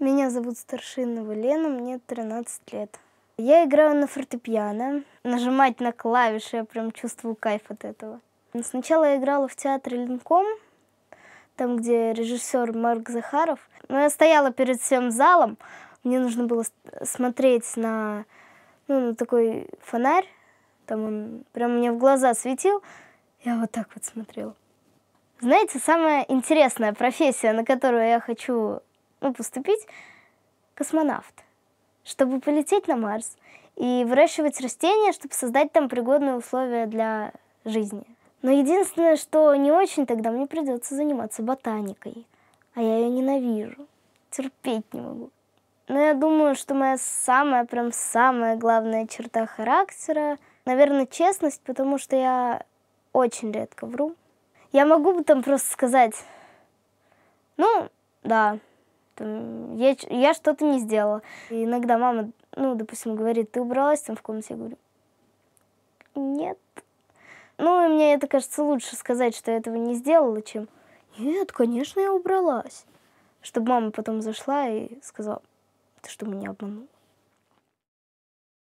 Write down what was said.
Меня зовут Старшинова Лена, мне 13 лет. Я играю на фортепиано. Нажимать на клавиши, я прям чувствую кайф от этого. Сначала я играла в театре Ленком, там, где режиссер Марк Захаров. Но я стояла перед всем залом, мне нужно было смотреть на, ну, на такой фонарь, там он прям мне в глаза светил, я вот так вот смотрела. Знаете, самая интересная профессия, на которую я хочу ну, поступить, космонавт чтобы полететь на Марс и выращивать растения, чтобы создать там пригодные условия для жизни. Но единственное, что не очень тогда мне придется заниматься ботаникой, а я ее ненавижу, терпеть не могу. Но я думаю, что моя самая, прям самая главная черта характера, наверное, честность, потому что я очень редко вру. Я могу там просто сказать, ну, да, там, я, я что-то не сделала. И иногда мама, ну, допустим, говорит, ты убралась там в комнате? Я говорю, нет. Ну, и мне это кажется лучше сказать, что я этого не сделала, чем нет, конечно, я убралась. Чтобы мама потом зашла и сказала, ты что, меня обманула?